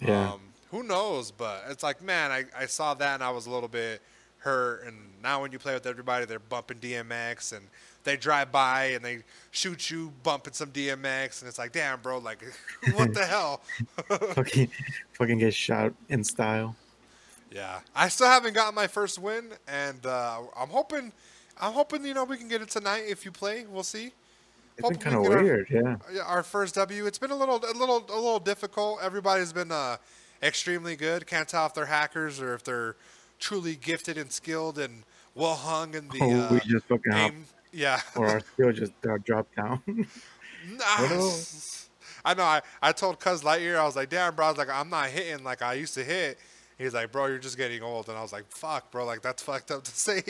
Yeah. Um, who knows? But it's like, man, I, I saw that and I was a little bit hurt. And now when you play with everybody, they're bumping DMX and they drive by and they shoot you bumping some DMX. And it's like, damn, bro, like, what the hell? fucking, fucking get shot in style. Yeah. I still haven't gotten my first win. And uh, I'm hoping, I'm hoping, you know, we can get it tonight if you play. We'll see. It's been kind of we get our- weird, yeah. Our first W. It's been a little, a little, a little difficult. Everybody's been uh, extremely good. Can't tell if they're hackers or if they're truly gifted and skilled and well hung in the Oh, uh, we just fucking aim. Yeah. or our skill just uh, dropped down. Nah. I know. I, I told Cuz Lightyear, I was like, damn, bro. I was like, I'm not hitting like I used to hit. He's like, bro, you're just getting old. And I was like, fuck, bro. Like, that's fucked up to say.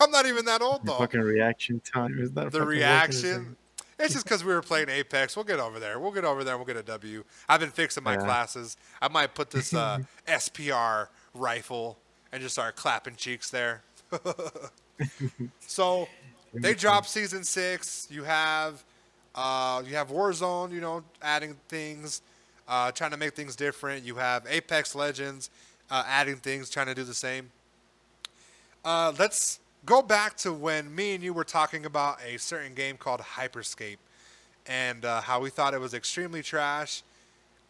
I'm not even that old, The though. fucking reaction time is that the the reaction. It's just because we were playing Apex. We'll get over there. We'll get over there. We'll get a W. I've been fixing my Yeah. classes. I might put this uh, SPR rifle and just start clapping cheeks there. so they dropped season six. You have uh, you have Warzone. You know, adding things, uh, trying to make things different. You have Apex Legends, uh, adding things, trying to do the same. Uh, let's go back to when me and you were talking about a certain game called Hyper Scape, and uh, how we thought it was extremely trash.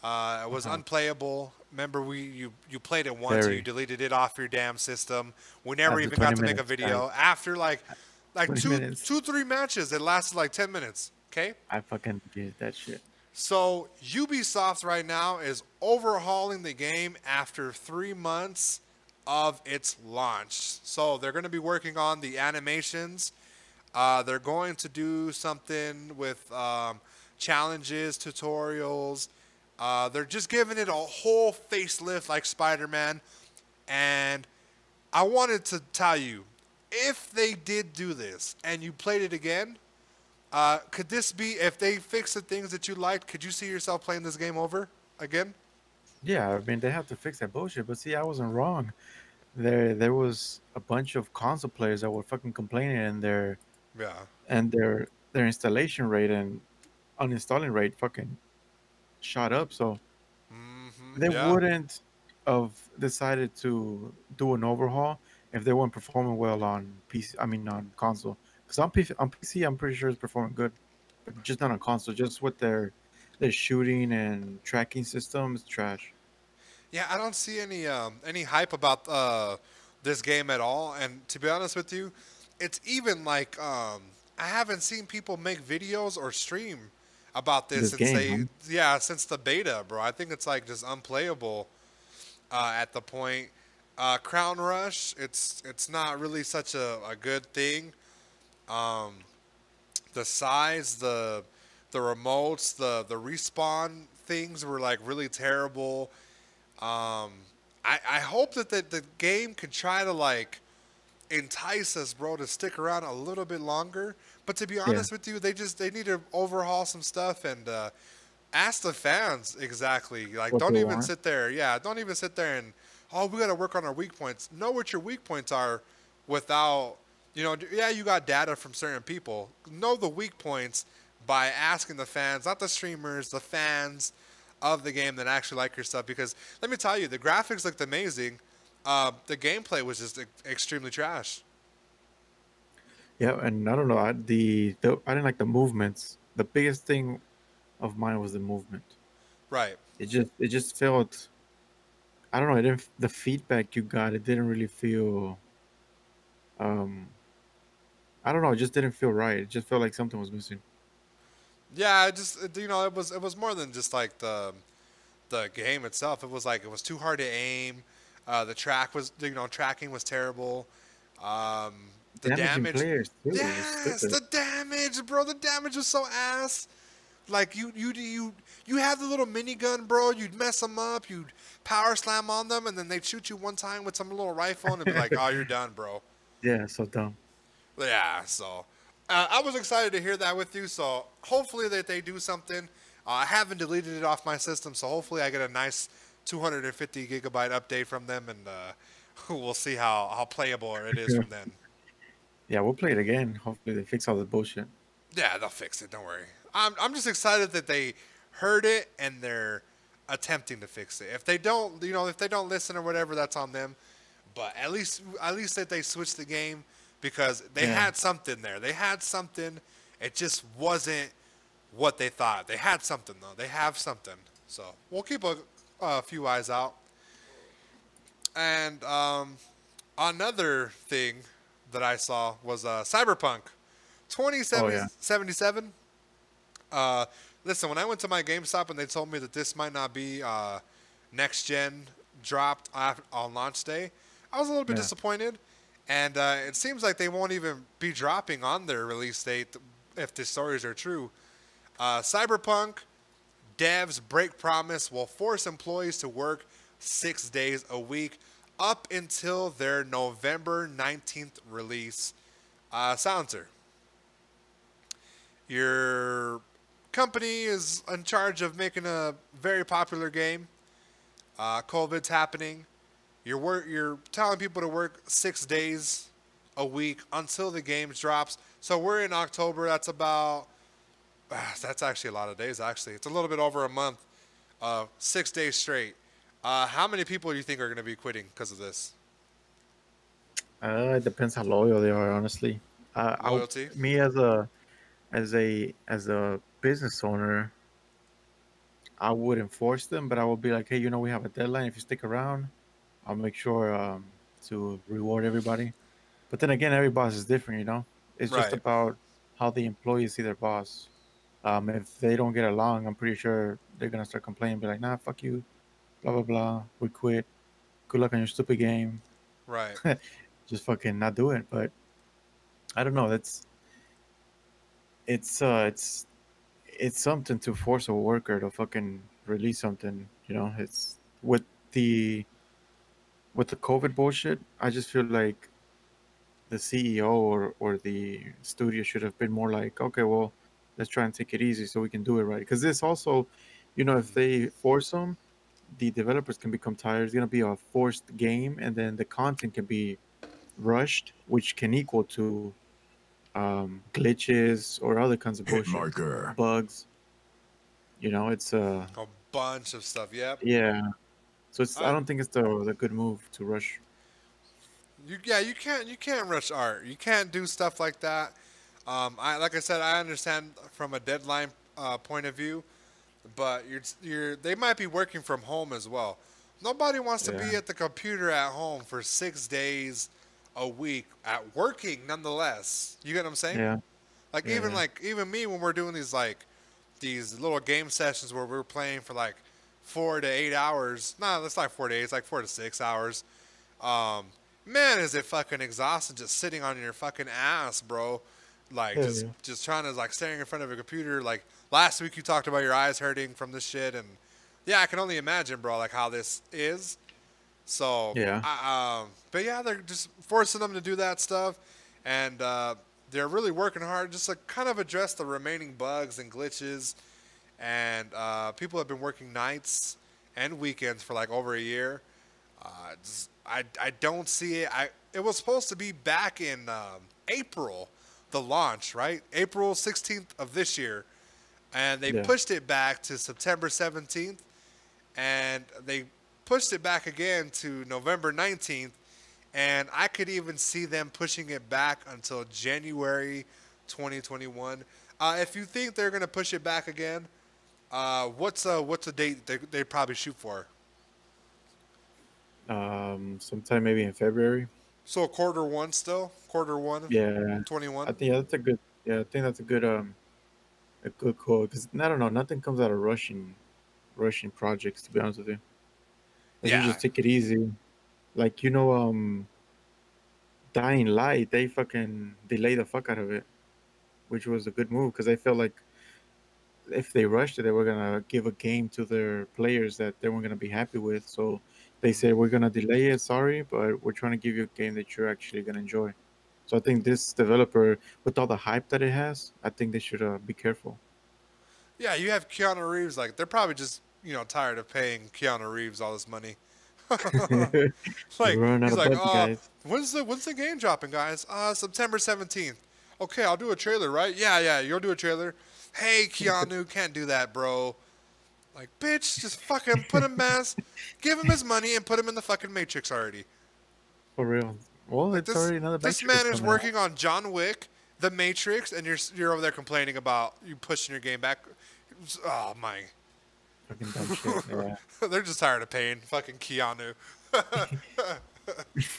Uh, it was Uh-huh. unplayable. Remember, we you you played it once, Very. you deleted it off your damn system. We never After even got 20 to make a minutes, video. After like like 20 two minutes. two three matches, it lasted like ten minutes. Okay. I fucking did that shit. So Ubisoft right now is overhauling the game after three months of its launch. So they're going to be working on the animations. Uh, they're going to do something with um, challenges, tutorials. Uh, they're just giving it a whole facelift like Spider-Man. And I wanted to tell you, if they did do this and you played it again, uh, could this be if they fix the things that you liked? Could you see yourself playing this game over again? Yeah, I mean they have to fix that bullshit. But see, I wasn't wrong. There, there was a bunch of console players that were fucking complaining, and their Yeah. and their their installation rate and uninstalling rate fucking shot up. So Mm-hmm. they yeah. wouldn't have decided to do an overhaul if they weren't performing well on PC. I mean on console. Because on PC, on PC, I'm pretty sure it's performing good, but just not on console. Just with their their shooting and tracking system, it's trash. Yeah, I don't see any um, any hype about uh, this game at all. And to be honest with you, it's even like um, I haven't seen people make videos or stream about this, This since game, they yeah since the beta, bro. I think it's like just unplayable uh, at the point. Uh, Crown Rush, it's it's not really such a, a good thing. Um, the size, the the remotes, the the respawn things were like really terrible. Um, I I hope that the, the game can try to like entice us, bro, to stick around a little bit longer. But to be honest with you, they just they need to overhaul some stuff and uh, ask the fans exactly. Like, What don't even want. sit there. Yeah, don't even sit there and oh, we got to work on our weak points. Know what your weak points are without you know. Yeah, you got data from certain people. Know the weak points by asking the fans, not the streamers, the fans of the game that actually like your stuff. Because let me tell you, the graphics looked amazing. Uh, the gameplay was just e- extremely trash. Yeah, and I don't know. I, the, the I didn't like the movements. The biggest thing of mine was the movement. Right. It just it just felt. I don't know. It didn't. The feedback you got, it didn't really feel. Um. I don't know. It just didn't feel right. It just felt like something was missing. Yeah, it just you know, it was it was more than just like the the game itself. It was like it was too hard to aim. Uh, the track was you know tracking was terrible. Um, the Damaging damage. Yes, the damage, bro. The damage was so ass. Like you, you, you, you have the little minigun, bro. You'd mess them up. You'd power slam on them, and then they'd shoot you one time with some little rifle, and be like, "Oh, you're done, bro." Yeah, so dumb. Yeah, so uh, I was excited to hear that with you. So hopefully that they do something. Uh, I haven't deleted it off my system, so hopefully I get a nice 250 gigabyte update from them, and uh, we'll see how, how playable it is from then. Yeah, we'll play it again. Hopefully they fix all the bullshit. Yeah, they'll fix it. Don't worry. I'm I'm just excited that they heard it and they're attempting to fix it. If they don't, you know, if they don't listen or whatever, that's on them. But at least at least that they switched the game because they Yeah. had something there. They had something. It just wasn't what they thought. They had something though. They have something. So we'll keep a, a few eyes out. And um, another thing that I saw was uh, Cyberpunk 2077. Uh, listen, when I went to my GameStop and they told me that this might not be uh, next gen dropped on launch day, I was a little bit Yeah. disappointed. And uh, it seems like they won't even be dropping on their release date if the stories are true. Uh, Cyberpunk devs break promise will force employees to work six days a week up until their November 19th release. Uh, Silencer, your company is in charge of making a very popular game. Uh, COVID's happening. You're work. You're telling people to work six days a week until the game drops. So we're in October. That's about. ah, That's actually a lot of days. Actually, it's a little bit over a month. Uh, six days straight. Uh, how many people do you think are going to be quitting because of this? Uh, it depends how loyal they are, honestly. Uh, Loyalty? me as a as a as a business owner, I would enforce them, but I would be like, hey, you know, we have a deadline. If you stick around, I'll make sure um, to reward everybody. But then again, every boss is different, you know. It's just about how the employees see their boss. Um, if they don't get along, I'm pretty sure they're gonna start complaining, be like, nah, fuck you, blah blah blah, we quit. Good luck on your stupid game Right. just fucking not do it. But I don't know. That's it's uh it's it's something to force a worker to fucking release something. You know, it's with the with the COVID bullshit. I just feel like the CEO or or the studio should have been more like, okay, well, let's try and take it easy so we can do it right. Because this also, you know, if they force them, the developers can become tired. It's gonna be a forced game, and then the content can be rushed, which can equal to um, glitches or other kinds of Hit bullshit, marker. bugs. You know, it's uh, A bunch of stuff. Yep. yeah. So it's I I- don't think it's the the good move to rush. You yeah, you can't you can't rush art. You can't do stuff like that. Um, I like I said, I understand from a deadline uh, point of view, but you're you're they might be working from home as well. Nobody wants to be at the computer at home for six days a week at working. Nonetheless, you get what I'm saying? Yeah, Like Yeah, even yeah. like even me when we're doing these like these little game sessions where we're playing for like four to eight hours. No, that's like four to eight. It's like four to six hours. Um, man, is it fucking exhausting just sitting on your fucking ass, bro? Like Hell just yeah. just trying to like staring in front of a computer. Like last week you talked about your eyes hurting from this shit, and yeah, I can only imagine, bro, like how this is. So Yeah. I, um, but yeah, they're just forcing them to do that stuff, and uh, they're really working hard just to kind of address the remaining bugs and glitches. And uh, people have been working nights and weekends for like over a year. Uh, just, I I don't see it. I it was supposed to be back in um, April, the launch, right? April 16th of this year, and they Yeah. pushed it back to September 17th, and they pushed it back again to November 19th, and I could even see them pushing it back until January 2021. Uh, if you think they're gonna push it back again, uh, what's uh what's the date they they probably shoot for? um, sometime maybe in February. So quarter one still, quarter one, Yeah, 21. I think yeah, that's a good. Yeah, I think that's a good um, a good call because I don't know, nothing comes out of Russian, Russian projects. To be honest with you, Yeah. you just take it easy. Like you know, um, Dying Light, they fucking delay the fuck out of it, which was a good move because I felt like if they rushed it, they were gonna give a game to their players that they weren't gonna be happy with. So they said we're gonna delay it, sorry, but we're trying to give you a game that you're actually gonna enjoy. So I think this developer, with all the hype that it has, I think they should uh, be careful. Yeah, you have Keanu Reeves. Like they're probably just you know tired of paying Keanu Reeves all this money. like We're running out he's like, guys." when's the when's the game dropping, guys? Uh, September seventeenth. Okay, I'll do a trailer, right? Yeah, yeah, you'll do a trailer. Hey, Keanu, can't do that, bro. Like, bitch, just fucking put him mass, give him his money, and put him in the fucking Matrix already. For real. Well, it's This, already another. this man is coming out. working on John Wick, The Matrix, and you're you're over there complaining about you pushing your game back. Oh my. Fucking dumb shit. Yeah. They're just tired of paying fucking Keanu.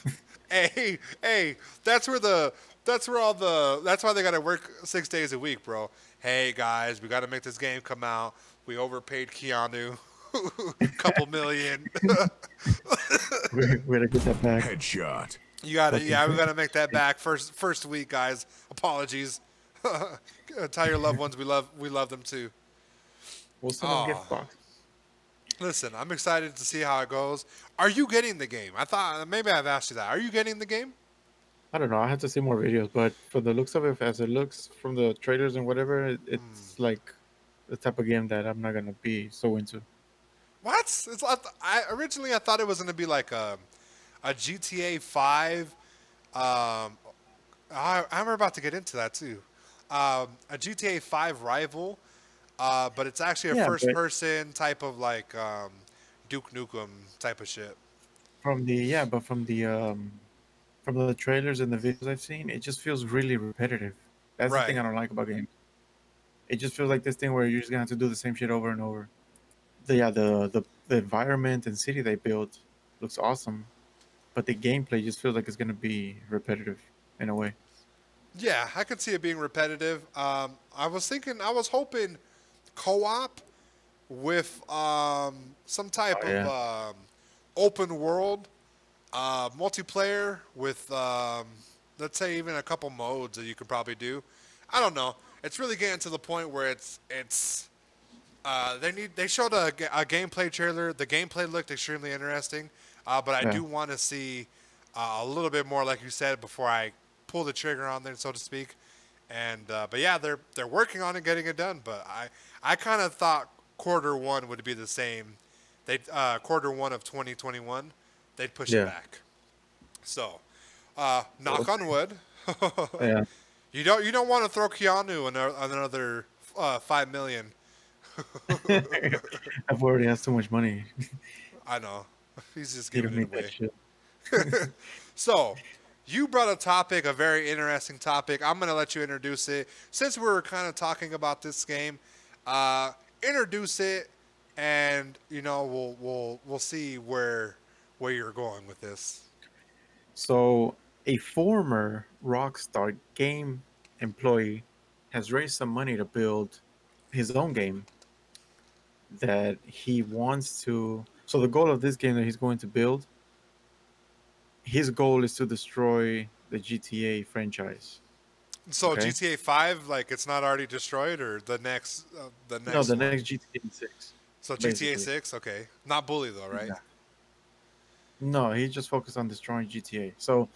hey, hey, that's where the that's where all the that's why they gotta work six days a week, bro. Hey guys, we gotta make this game come out. We overpaid Keanu. Couple million. we're, we're gonna get that back. Headshot. you gotta yeah, we gotta make that back first first week, guys. Apologies. Tell your loved ones we love we love them too. We'll send them Aw. gift box. Listen, I'm excited to see how it goes. Are you getting the game? I thought maybe I've asked you that. Are you getting the game? I don't know. I have to see more videos, but for the looks of it, as it looks from the trailers and whatever, it, it's like the type of game that I'm not gonna be so into. What? It's I, originally I thought it was gonna be like a a GTA Five. Um, I, I'm about to get into that too. Um, a GTA Five rival, uh, but it's actually a Yeah, first-person type of like um, Duke Nukem type of shit. From the yeah, but from the um, from the trailers and the videos I've seen, it just feels really repetitive. That's Right. the thing I don't like about games. It just feels like this thing where you're just gonna have to do the same shit over and over. The, yeah, the, the the environment and city they built looks awesome, but the gameplay just feels like it's gonna be repetitive in a way. Yeah, I could see it being repetitive. Um, I was thinking, I was hoping co-op with um, some type Oh, of um, open world uh, multiplayer with, um, let's say, even a couple modes that you could probably do. I don't know. It's really getting to the point where it's it's. Uh, they need. They showed a, a gameplay trailer. The gameplay looked extremely interesting, uh, but I Yeah. do want to see uh, a little bit more, like you said, before I pull the trigger on there, so to speak. And uh, but yeah, they're they're working on it, getting it done. But I I kind of thought quarter one would be the same. They uh, quarter one of 2021, they'd push Yeah. it back. So, uh, knock on wood. Yeah, You don't you don't want to throw Keanu another, another uh, five million. I've already has too much money. I know. He's just giving it away. So, you brought a topic, a very interesting topic. I'm going to let you introduce it. Since we were kind of talking about this game, uh, introduce it, and you know we'll we'll we'll see where where you're going with this. So, a former Rockstar game employee has raised some money to build his own game that he wants to. So, the goal of this game that he's going to build, his goal is to destroy the GTA franchise. So Okay. GTA 5, like it's not already destroyed, or the next uh, the next no, the one? next GTA 6. So GTA 6, okay, not Bully though, right? Yeah. No, he just focused on destroying GTA. So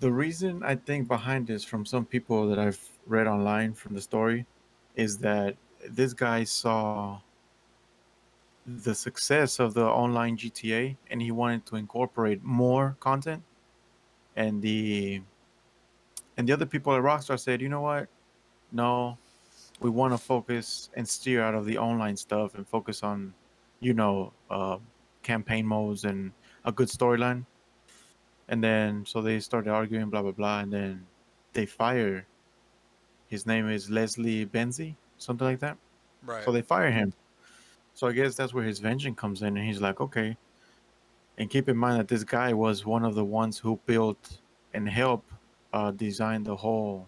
the reason I think behind this from some people that I've read online from the story is that this guy saw the success of the online GTA and he wanted to incorporate more content and the and the other people at Rockstar said, "You know what? No, we want to focus and steer out of the online stuff and focus on, you know, uh, campaign modes and a good storyline. And then so they started arguing, blah blah blah, and then they fire. His name is Leslie Benzies, something like that. Right. So they fire him. So I guess that's where his vengeance comes in, and he's like, okay. And keep in mind that this guy was one of the ones who built and helped uh, design the whole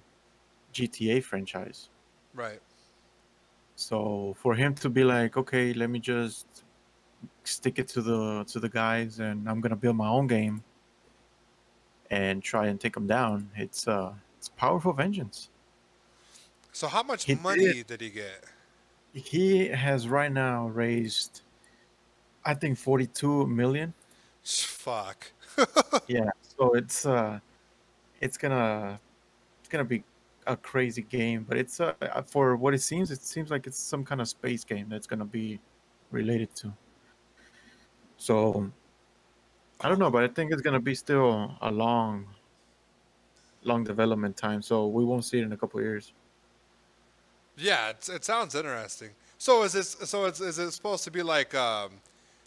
GTA franchise. right. So for him to be like, okay, let me just stick it to the to the guys, and I'm gonna build my own game and try and take them down. It's uh, it's powerful vengeance. So how much He money did he get? He has right now raised, I think, 42 million. Fuck. Yeah, so it's uh, it's gonna it's gonna be a crazy game, but it's uh, for what it seems, it seems like it's some kind of space game that's gonna be related to. So I don't know, but I think it's gonna be still a long, long development time. So we won't see it in a couple years. Yeah, it's, it sounds interesting. So is this? So it's, is it supposed to be like um,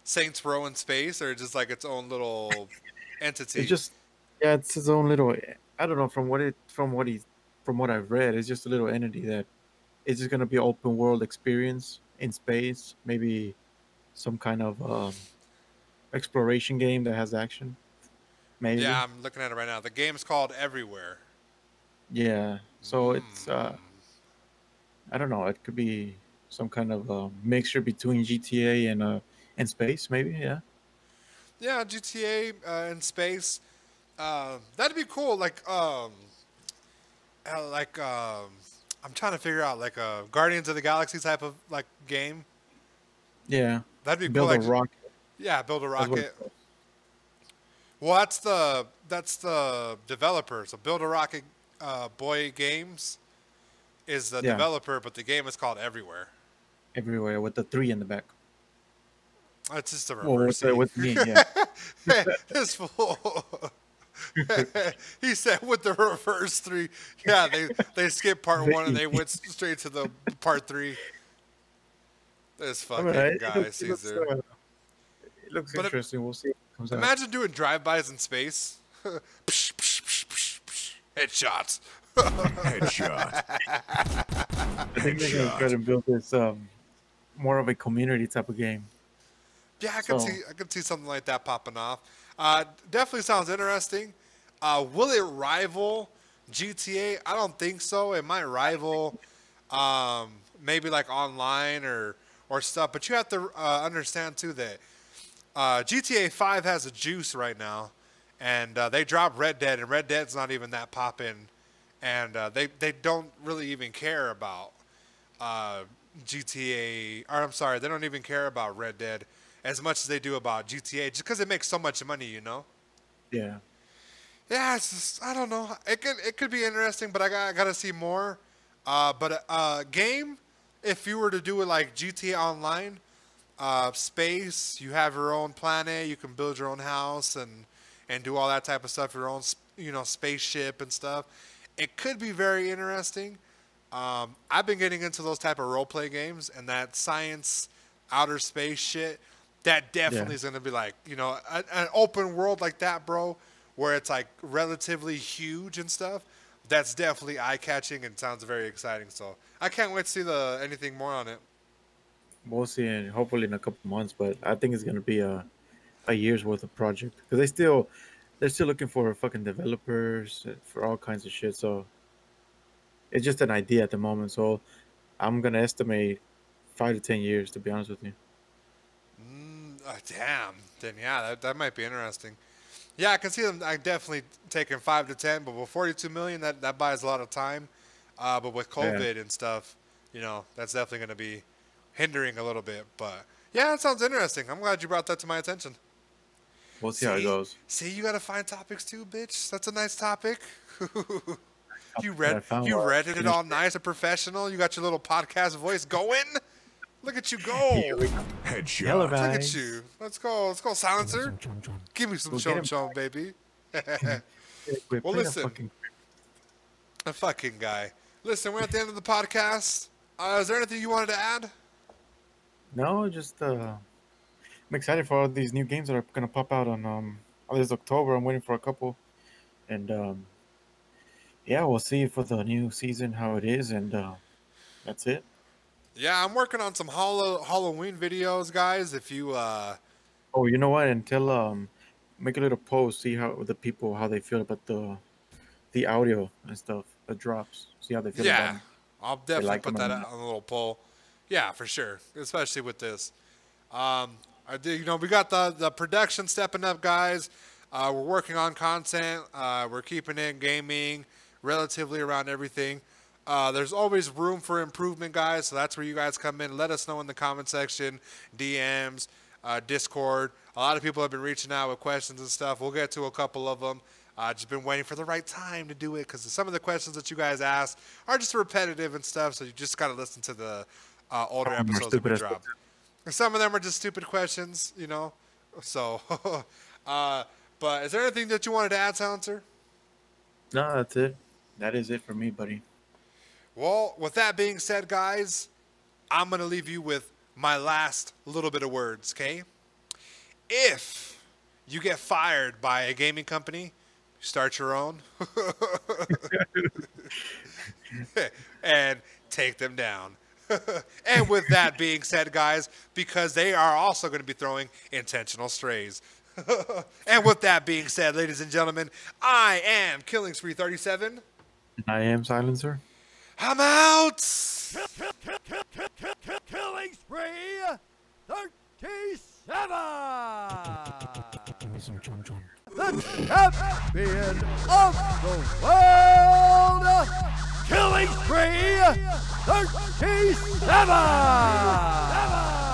Saints Row in space, or just like its own little entity? It's just yeah, it's his own little. I don't know from what it from what he from what I've read, it's just a little entity that it's just gonna be open world experience in space. Maybe some kind of um, exploration game that has action. Maybe yeah, I'm looking at it right now. The game's called Everywhere. yeah. So it's uh, Mm. I don't know. It could be some kind of uh, mixture between GTA and uh and space. Maybe yeah. Yeah, GTA uh, in space. Uh, that'd be cool. Like, um, uh, like um, I'm trying to figure out like a Guardians of the Galaxy type of like game. Yeah. That'd be Build cool. a like, rocket. Yeah, build a rocket. Well, that's the that's the developer. So Build a Rocket uh, Boy Games is the Yeah. developer, but the game is called Everywhere. everywhere with the three in the back. It's just a reverse. the, with me, yeah. this fool. he said with the reverse three. Yeah, they they skipped part one and they went straight to the part three. This fucking Alright, it guy, looks- it looks, uh, It looks it- interesting. we'll see. Comes out. Imagine doing drive-bys in space. Psh, psh, psh. Headshots. Headshot. I think they're gonna try to build this um, more of a community type of game. Yeah, I could So- see I could see something like that popping off. Uh, definitely sounds interesting. Uh, will it rival GTA? I don't think so. It might rival um, maybe like online or or stuff. But you have to uh, understand too that uh, GTA 5 has a juice right now, and uh, they dropped Red Dead, and Red Dead's not even that poppin', and uh, they they don't really even care about uh, GTA. Or I'm sorry, they don't even care about Red Dead as much as they do about GTA, just because it makes so much money, you know. Yeah. Yeah, it's just, I don't know. It could it could be interesting, but I got I got to see more. Uh, but uh, game, if you were to do it like GTA Online, uh, space, you have your own planet, you can build your own house and and do all that type of stuff, your own you know spaceship and stuff. It could be very interesting. Um, I've been getting into those type of role play games and that science, outer space shit. That definitely Yeah. is gonna be like you know a, an open world like that, bro, where it's like relatively huge and stuff. That's definitely eye catching and sounds very exciting. So I can't wait to see the anything more on it. We'll see, and hopefully in a couple months. But I think it's gonna be a a year's worth of project because they still they're still looking for fucking developers for all kinds of shit. So it's just an idea at the moment. So I'm gonna estimate five to ten years to be honest with you. Mm, uh, damn. Then yeah, that, that might be interesting. Yeah, I can see them. I definitely taking five to ten, but with 42 million, that that buys a lot of time. Uh, but with COVID and stuff, you know, that's definitely going to be hindering a little bit. But yeah, that sounds interesting. I'm glad you brought that to my attention. We'll see, how it goes. See, you got to find topics too, bitch. That's a nice topic. you read you read it all nice and professional. You got your little podcast voice going. Look at you go. Headshot. Hello, Look at guys. you. Let's go. Let's go, silencer. Give me some Go get chum chum, baby. Well, listen. fucking- A fucking guy. Listen, we're at the end of the podcast. Uh, is there anything you wanted to add? No, just uh, I'm excited for all these new games that are gonna pop out on um oh, this October. I'm waiting for a couple, and um, yeah, we'll see for the new season how it is, and uh, that's it. Yeah, I'm working on some Hall- Halloween videos, guys. If you, uh, Oh, you know what? Until um, make a little post, see how the people how they feel about the the audio and stuff, the drops. See how they feel yeah. I'll definitely like put that on a little poll. Yeah, for sure, especially with this. Um, I do, you know, we got the the production stepping up, guys. Uh, we're working on content. Uh, we're keeping it gaming relatively around everything. Uh, there's always room for improvement, guys. So that's where you guys come in. Let us know in the comment section, DMs, uh, Discord. A lot of people have been reaching out with questions and stuff. We'll get to a couple of them. Uh, just been waiting for the right time to do it because some of the questions that you guys ask are just repetitive and stuff. So you just got to listen to the uh, older Some episodes that we dropped. Some of them are just stupid questions, you know. So, uh, but is there anything that you wanted to add, Silencer? No, that's it. That is it for me, buddy. Well, with that being said, guys, I'm going to leave you with my last little bit of words, okay? If you get fired by a gaming company, start your own and take them down. and with that being said, guys, because they are also going to be throwing intentional strays. and with that being said, ladies and gentlemen, I am Killing Spree 37. I am silencer. I'm out. Killing spree 37! The champion of the world! killing spree 37!